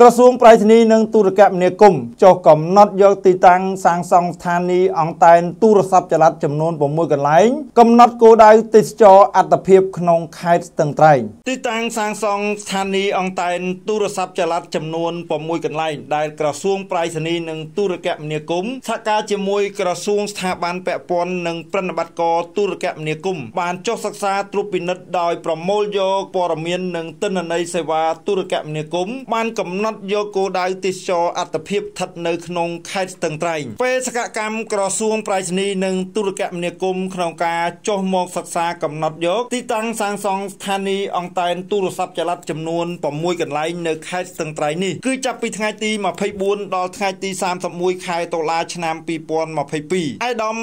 ក្រសួងប្រៃសណីនិងទូរគមនាគមន៍ចុះកំណត់យកទីតាំងសាងសង់ស្ថានីយ៍អង្តែនទូរស័ព្ទចល័តចំនួន6កន្លែងកំណត់គោលដៅទេសចរអត្តភាពក្នុងខេត្តស្ទឹងត្រែងទីតាំងសាងសង់ស្ថានីយ៍អង្តែនទូរស័ព្ទចល័តចំនួន6កន្លែងដែលក្រសួងប្រៃសណីនិងទូរគមនាគមន៍សហការជាមួយក្រសួងស្ថាប័នពាក់ព័ន្ធនិងប្រណិប័តករទូរគមនាគមន៍បានចុះសិក្សាត្រួតពិនិត្យដោយប្រមូលយកព័ត៌មាននិងទិន្នន័យសេវាទូរគមនាគមន៍បានកំណត់យកគោលដៅទេសចរអត្តភាពស្ថិតនៅក្នុងខេត្តស្ទឹងត្រែងបេសកកម្មក្រសួងប្រៃសណីនិងទូរគមនាគមន៍ក្នុងការចុះមកសិក្សាកំណត់យកទីតាំងសាងសង់ស្ថានីយ៍អង្តែនទូរស័ព្ទចល័តចំនួន6កន្លែងនៅខេត្តស្ទឹងត្រែងនេះគឺចាប់ពីថ្ងៃទី24ដល់ថ្ងៃទី31ខែតុលាឆ្នាំ2022ឯកឧត្តម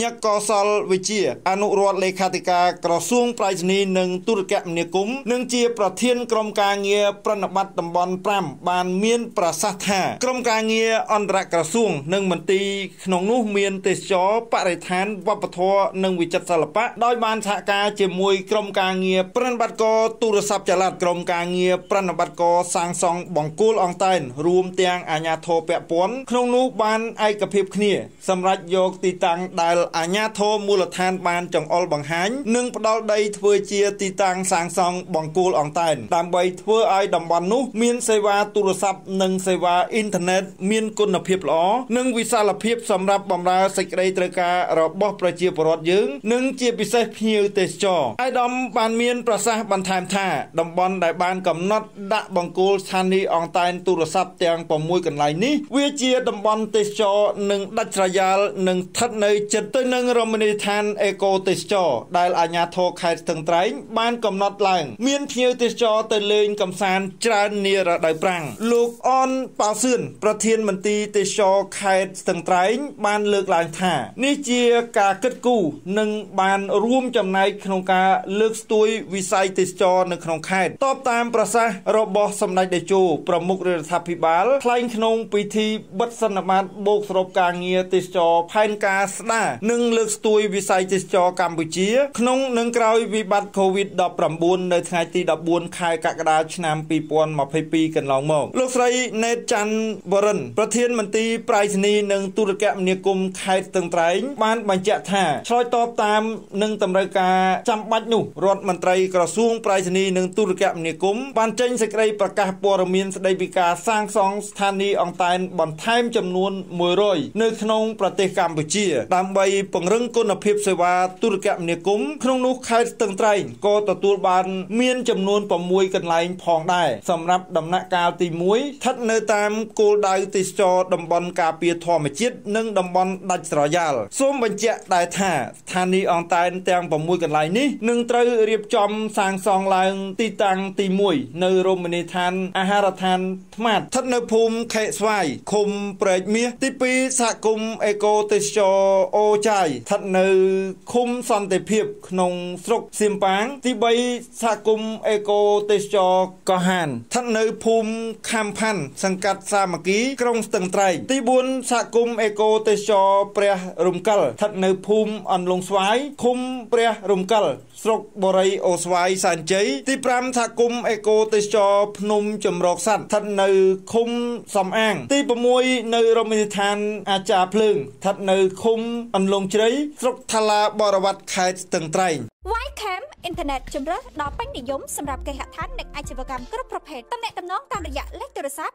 ញឹកកសលវិជា អនុរដ្ឋលេខាធិការក្រសួងប្រៃសណីនិងទូរគមនាគមន៍និងជាប្រធានក្រុមការងារប្រណិប័តតំបន់5បានមានប្រសាសន៍ថាក្រមការងារអន្តរក្រសួង និងមន្ទីរក្នុងនោះមានទេសចរបរិស្ថានវប្បធម៌និងវិចិត្រសិល្បៈដោយបានសហការជាមួយក្រមការងារប្រណិប័តករទូរស័ព្ទចល័តក្រមការងារប្រណិប័តករសាងសង់បង្គោលអង្តែនរួមទាំងអាជ្ញាធរពាក់ព័ន្ធក្នុងនោះបានឯកភាពគ្នា សម្រាប់យកទីតាំងដែលអាជ្ញាធរមូលដ្ឋានបានចង្អុលបង្ហាញ និងផ្ដល់ដីធ្វើជាទីតាំងសាងសង់បង្គោលអង្តែនដើម្បីធ្វើឲ្យតំបន់នោះមានសេវាទូរស័ព្ទនិងសេវាអ៊ីនធឺណិតមានគុណភាពល្អនិងវិសាលភាពសម្រាប់បម្រើសេចក្តីត្រូវការរបស់ប្រជាពលរដ្ឋយើង និងជាពិសេសភ្ញៀវទេសចរអាយដាមបានមានប្រសាសន៍បន្ថែមថាតំបន់ដែលបានកំណត់ដាក់បង្គោលស្ថានីយ៍អង្តែនទូរស័ព្ទទាំង6កន្លែងនេះវាជាតំបន់ទេសចរនិងដាច់ស្រយាលនិងស្ថិតនៅជិតទៅនឹងរមណីយដ្ឋានអេកូទេសចរដែលអាជ្ញាធរខេត្តស្ទឹងត្រែងបានកំណត់ឡើង មានភ្ញៀវទេសចរទៅលេងកំសាន្តច្រើននារដូវប្រាំងលោកអនប៉ាសឿនប្រធានមន្ទីរទេសចរខេត្តស្ទឹងត្រែង បានលើកឡើងថានេះជាការគិតគូរនិងបានរួមចំណែកក្នុងការលើកស្ទួយវិស័យទេសចរនៅក្នុងខេត្តតបតាមប្រសាសន៍របស់សម្ដេចតេជោប្រមុខរដ្ឋាភិបាលថ្លែងក្នុងពិធីបិទសន្និបាតបូកសរុបការងារទេសចរផែនការស្ដារនិងលើកស្ទួយវិស័យទេសចរកម្ពុជា ក្នុងនិងក្រោយវិបត្តិ COVID-19 នៅថ្ងៃទី14ខែកក្កដាឆ្នាំ2022កន្លងមកលោកស្រីណេតច័ន្ទវរិនប្រធានមន្ទីរប្រៃសណីនិងទូរគមនាគមន៍ខេត្តស្ទឹងត្រែងបានបញ្ជាក់ថាឆ្លើយតបតាមនឹងតម្រូវការចាំបាច់នោះរដ្ឋមន្ត្រីក្រសួងប្រៃសណីនិងទូរគមនាគមន៍បានចេញសេចក្តីប្រកាសព័ត៌មានស្តីពីការសាងសង់ស្ថានីយ៍អង្តែនបន្ថែមចំនួន100នៅក្នុងប្រទេសកម្ពុជាដើម្បីពង្រឹងគុណភាពសេវាទូរគមនាគមន៍ក្នុងនោះខេត្តស្ទឹងត្រែងក៏ទទួលបាន មានចំនួន6កន្លែងផងដែរសម្រាប់ដំណាក់កាលទី1ស្ថិតនៅតាមគោលដៅទេសចរតំបន់ការពារធម្មជាតិនិងតំបន់ដាច់ស្រយាលសូមបញ្ជាក់ដែរថាស្ថានីយ៍អង្តែនទាំង6កន្លែងនេះនឹងត្រូវរៀបចំសាងសង់ឡើងទីតាំងទី1នៅរមណីយដ្ឋានអាហារដ្ឋានថ្មាតស្ថិតនៅភូមិខេស្វាយឃុំព្រែកមាសទី2សហគមន៍អេកូទេសចរអូចាយស្ថិតនៅឃុំសន្តិភាពក្នុងស្រុកសៀមប៉ាងទី3សហគមន៍អេកូទេសចរកោហានស្ថិតនៅភូមិខំផាន់សង្កាត់សាមគ្គីក្រុងស្ទឹងត្រែងទី4សហគមន៍អេកូទេសចរព្រះរំកិលស្ថិតនៅភូមិអន្លង់ស្វាយឃុំព្រះរំកិលស្រុកបរិយអូស្វាយសែនជ័យទី5សហគមន៍អេកូទេសចរភ្នំចម្រោកសัตว์ស្ថិតនៅឃុំសំអាង ទី6នៅរមណីយដ្ឋានអាចារ្យភ្លើងស្ថិតនៅឃុំអន្លង់ជ្រៃស្រុកថាឡាបរវត្តខេត្តស្ទឹងត្រែង Ycam អ៊ីនធឺណិតជម្រើសដ៏ពេញនិយមសម្រាប់គេហដ្ឋាននិងអាជីវកម្មគ្រប់ប្រភេទតំណែងតំណងតាមរយៈលេខទូរស័ព្ទ